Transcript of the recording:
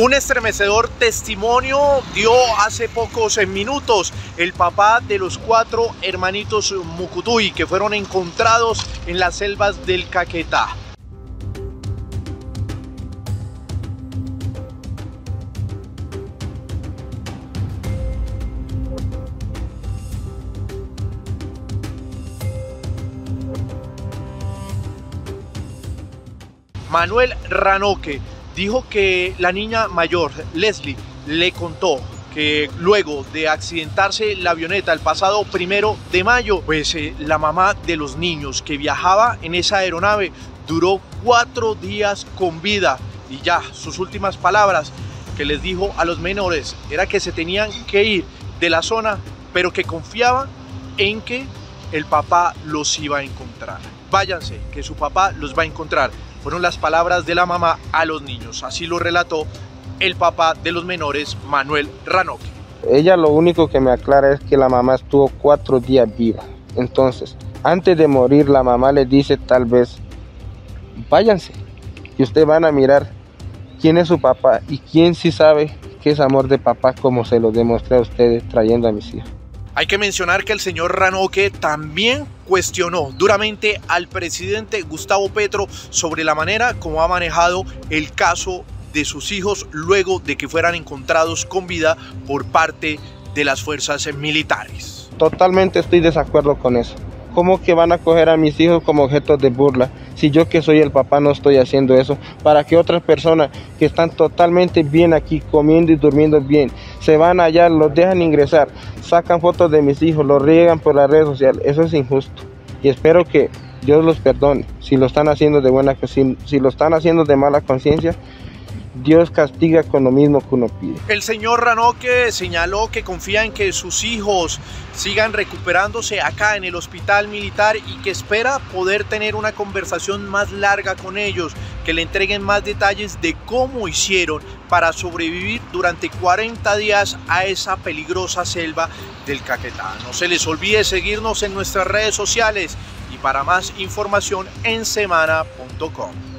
Un estremecedor testimonio dio hace pocos minutos el papá de los cuatro hermanitos Mucutuy que fueron encontrados en las selvas del Caquetá. Manuel Ranoque dijo que la niña mayor, Leslie, le contó que luego de accidentarse la avioneta el pasado primero de mayo, pues eh, la mamá de los niños que viajaba en esa aeronave duró cuatro días con vida y ya sus últimas palabras que les dijo a los menores era que se tenían que ir de la zona, pero que confiaban en que el papá los iba a encontrar. Váyanse, que su papá los va a encontrar fueron las palabras de la mamá a los niños. Así lo relató el papá de los menores, Manuel Ranoque. Ella lo único que me aclara es que la mamá estuvo cuatro días viva. Entonces, antes de morir, la mamá le dice tal vez, váyanse y ustedes van a mirar quién es su papá y quién sí sabe que es amor de papá como se lo demostré a ustedes trayendo a mis hijos. Hay que mencionar que el señor Ranoque también cuestionó duramente al presidente Gustavo Petro sobre la manera como ha manejado el caso de sus hijos luego de que fueran encontrados con vida por parte de las fuerzas militares. Totalmente estoy de desacuerdo con eso. ¿Cómo que van a coger a mis hijos como objetos de burla? Si yo que soy el papá no estoy haciendo eso, para que otras personas que están totalmente bien aquí, comiendo y durmiendo bien, se van allá, los dejan ingresar, sacan fotos de mis hijos, los riegan por las redes sociales, eso es injusto. Y espero que Dios los perdone si lo están haciendo de buena, si, si lo están haciendo de mala conciencia, Dios castiga con lo mismo que uno pide. El señor Ranoque señaló que confía en que sus hijos sigan recuperándose acá en el hospital militar y que espera poder tener una conversación más larga con ellos, que le entreguen más detalles de cómo hicieron para sobrevivir durante 40 días a esa peligrosa selva del Caquetá. No se les olvide seguirnos en nuestras redes sociales y para más información en semana.com.